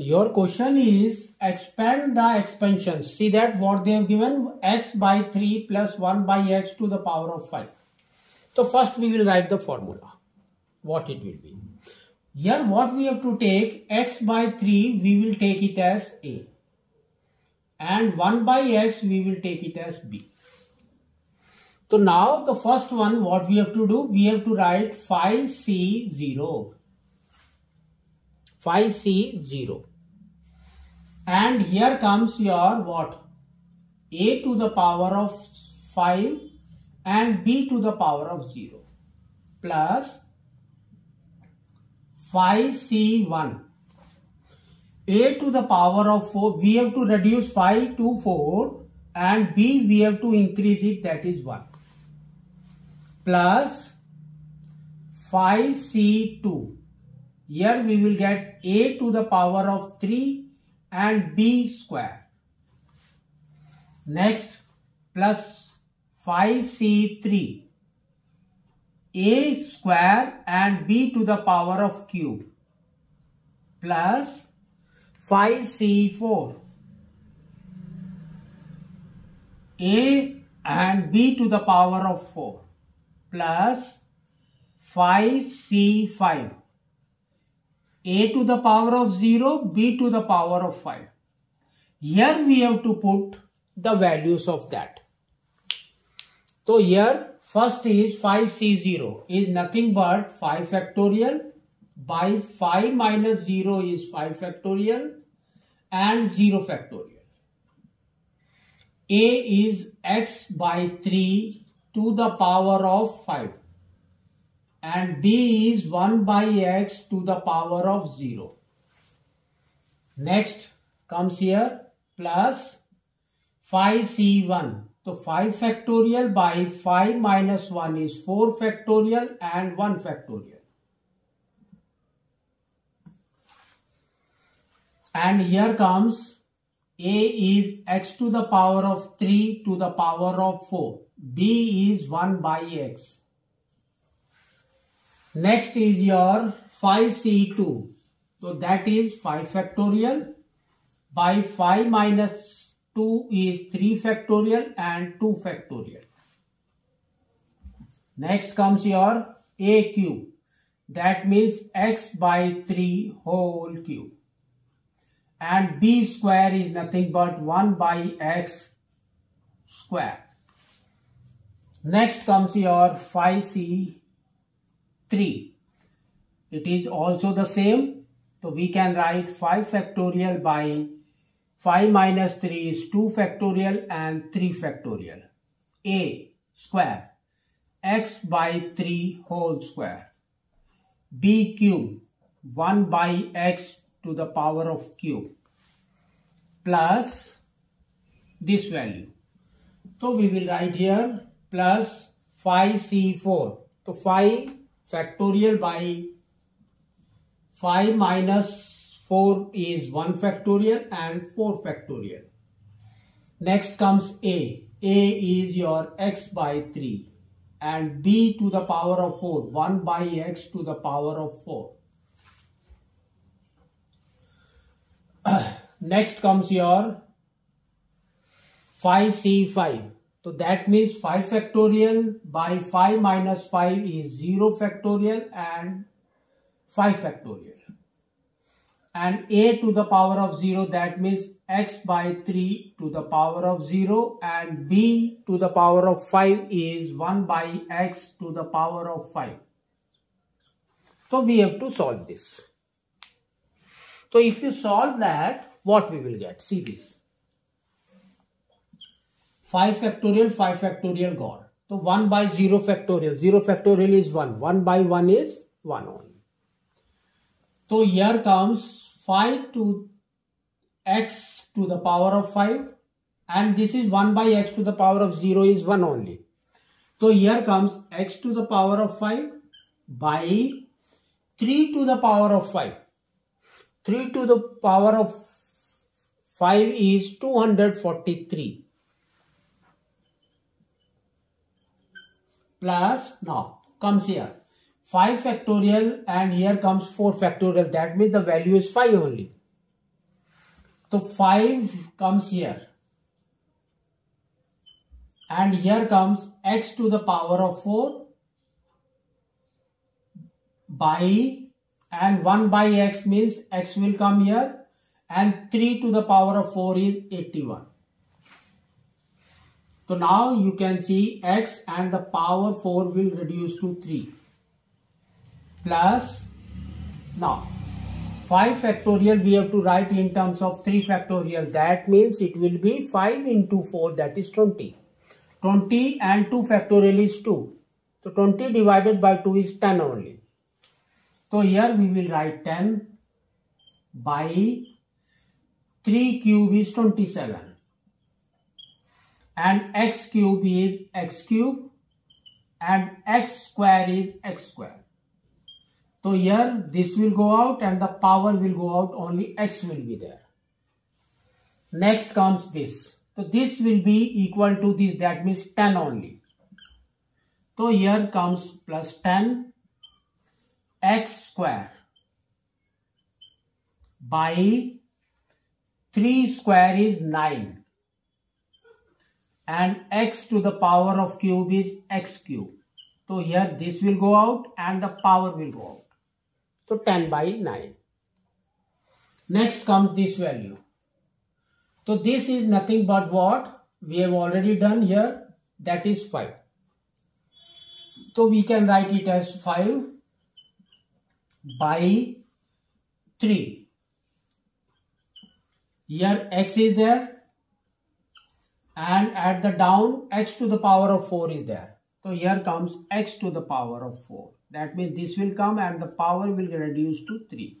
your question is expand the expansion. See that what they have given x by 3 plus 1 by x to the power of 5. So first we will write the formula. What it will be. Here what we have to take x by 3 we will take it as a. And 1 by x we will take it as b. So now the first one what we have to do we have to write 5 c0 5 c 0 and here comes your what? A to the power of 5 and b to the power of 0 plus 5 c1 a to the power of 4 we have to reduce 5 to 4 and b we have to increase it that is 1 plus 5 c2 here we will get a to the power of 3 and b square. Next plus 5c3 a square and b to the power of cube plus 5c4 a and b to the power of 4 plus 5c5 a to the power of 0, b to the power of 5. Here we have to put the values of that. So here first is 5c0 is nothing but 5 factorial by 5 minus 0 is 5 factorial and 0 factorial. A is x by 3 to the power of 5 and b is 1 by x to the power of 0. Next comes here plus 5c1. So 5 factorial by 5 minus 1 is 4 factorial and 1 factorial. And here comes a is x to the power of 3 to the power of 4. b is 1 by x. Next is your 5c2. So that is 5 factorial by 5 minus 2 is 3 factorial and 2 factorial. Next comes your a cube. That means x by 3 whole cube. And b square is nothing but 1 by x square. Next comes your 5c 3. It is also the same. So we can write 5 factorial by 5 minus 3 is 2 factorial and 3 factorial. A square x by 3 whole square. B cube 1 by x to the power of cube plus this value. So we will write here plus 5c4. So 5 factorial by 5 minus 4 is 1 factorial and 4 factorial. Next comes A. A is your x by 3 and B to the power of 4. 1 by x to the power of 4. Next comes your 5C5. So that means 5 factorial by 5 minus 5 is 0 factorial and 5 factorial. And a to the power of 0 that means x by 3 to the power of 0 and b to the power of 5 is 1 by x to the power of 5. So we have to solve this. So if you solve that, what we will get? See this. 5 factorial, 5 factorial gone. So 1 by 0 factorial. 0 factorial is 1. 1 by 1 is 1 only. So here comes 5 to x to the power of 5 and this is 1 by x to the power of 0 is 1 only. So here comes x to the power of 5 by 3 to the power of 5. 3 to the power of 5 is 243. Plus now comes here 5 factorial and here comes 4 factorial that means the value is 5 only So 5 comes here. And here comes x to the power of 4 by and 1 by x means x will come here and 3 to the power of 4 is 81. So now you can see x and the power 4 will reduce to 3 plus now 5 factorial we have to write in terms of 3 factorial. That means it will be 5 into 4 that is 20 20 and 2 factorial is 2 so 20 divided by 2 is 10 only. So here we will write 10 by 3 cube is 27 and x cube is x cube and x square is x square. So here this will go out and the power will go out only x will be there. Next comes this. So this will be equal to this that means 10 only. So here comes plus 10 x square by 3 square is 9 and x to the power of cube is x cube. So here this will go out and the power will go out. So 10 by 9. Next comes this value. So this is nothing but what we have already done here that is 5. So we can write it as 5 by 3. Here x is there and at the down x to the power of 4 is there. So here comes x to the power of 4. That means this will come and the power will reduce to 3.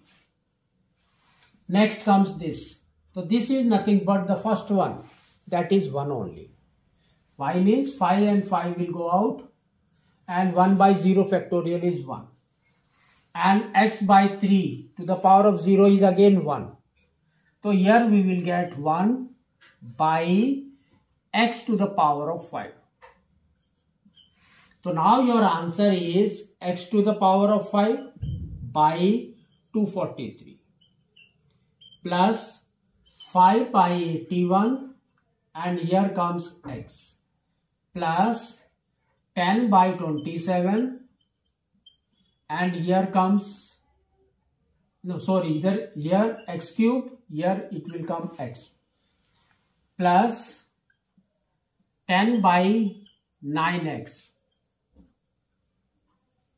Next comes this. So this is nothing but the first one. That is 1 only. Y means 5 and 5 will go out and 1 by 0 factorial is 1 and x by 3 to the power of 0 is again 1. So here we will get 1 by x to the power of 5. So now your answer is x to the power of 5 by 243 plus 5 by 81 and here comes x plus 10 by 27 and here comes no sorry either here x cube here it will come x plus 10 by 9x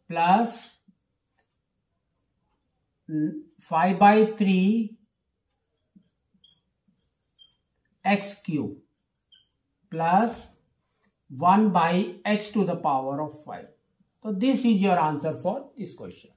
plus 5 by 3 x cube plus 1 by x to the power of 5. So this is your answer for this question.